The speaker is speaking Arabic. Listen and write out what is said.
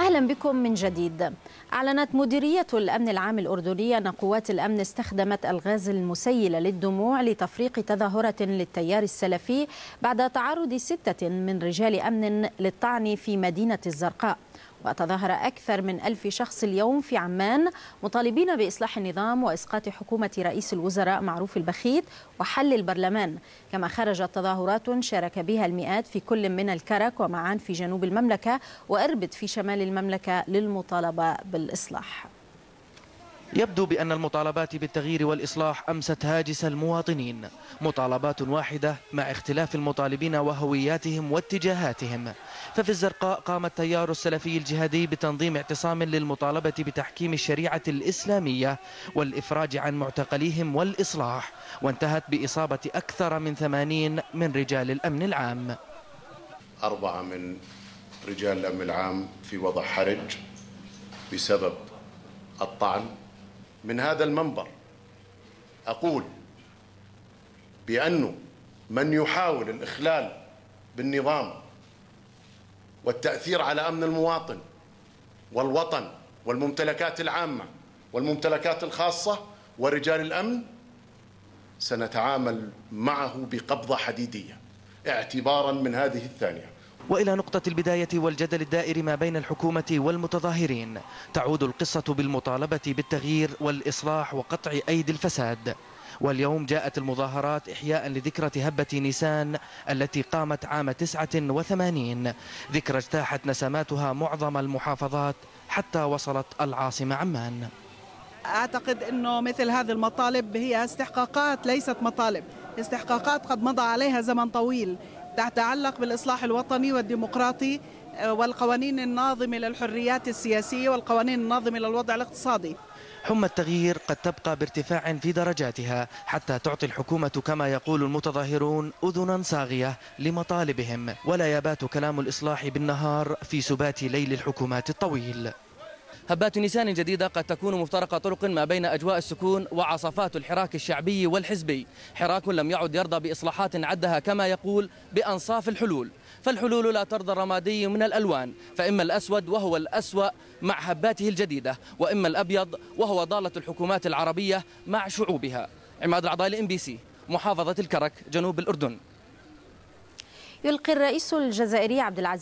أهلا بكم من جديد. أعلنت مديرية الأمن العام الأردنية أن قوات الأمن استخدمت ألغاز المسيل للدموع لتفريق تظاهرة للتيار السلفي بعد تعرض ستة من رجال أمن للطعن في مدينة الزرقاء. وتظاهر أكثر من ألف شخص اليوم في عمان مطالبين بإصلاح النظام وإسقاط حكومة رئيس الوزراء معروف البخيت وحل البرلمان. كما خرجت تظاهرات شارك بها المئات في كل من الكرك ومعان في جنوب المملكة وإربد في شمال المملكة للمطالبة بالإصلاح. يبدو بأن المطالبات بالتغيير والإصلاح أمست هاجس المواطنين مطالبات واحدة مع اختلاف المطالبين وهوياتهم واتجاهاتهم. ففي الزرقاء قام التيار السلفي الجهادي بتنظيم اعتصام للمطالبة بتحكيم الشريعة الإسلامية والإفراج عن معتقليهم والإصلاح وانتهت بإصابة أكثر من ثمانين من رجال الأمن العام. أربعة من رجال الأمن العام في وضع حرج بسبب الطعن من هذا المنبر. أقول بأنه من يحاول الإخلال بالنظام والتأثير على أمن المواطن والوطن والممتلكات العامة والممتلكات الخاصة ورجال الأمن سنتعامل معه بقبضة حديدية اعتبارا من هذه الثانية. وإلى نقطة البداية والجدل الدائر ما بين الحكومة والمتظاهرين. تعود القصة بالمطالبة بالتغيير والإصلاح وقطع أيدي الفساد. واليوم جاءت المظاهرات إحياء لذكرى هبة نيسان التي قامت عام 89 ذكرى اجتاحت نسماتها معظم المحافظات حتى وصلت العاصمة عمان. أعتقد أنه مثل هذه المطالب هي استحقاقات ليست مطالب. استحقاقات قد مضى عليها زمن طويل. تتعلق بالإصلاح الوطني والديمقراطي والقوانين الناظمة للحريات السياسية والقوانين الناظمة للوضع الاقتصادي. حمى التغيير قد تبقى بارتفاع في درجاتها حتى تعطي الحكومة كما يقول المتظاهرون أذنا صاغية لمطالبهم. ولا يبات كلام الإصلاح بالنهار في سبات ليل الحكومات الطويل. هبات نيسان جديدة قد تكون مفترق طرق ما بين أجواء السكون وعصفات الحراك الشعبي والحزبي. حراك لم يعد يرضى بإصلاحات عدها كما يقول بأنصاف الحلول. فالحلول لا ترضى الرمادي من الألوان فإما الأسود وهو الأسوأ مع هباته الجديدة وإما الأبيض وهو ضالة الحكومات العربية مع شعوبها. عماد العضايل إم بي سي محافظة الكرك جنوب الأردن. يلقي الرئيس الجزائري عبد العزيز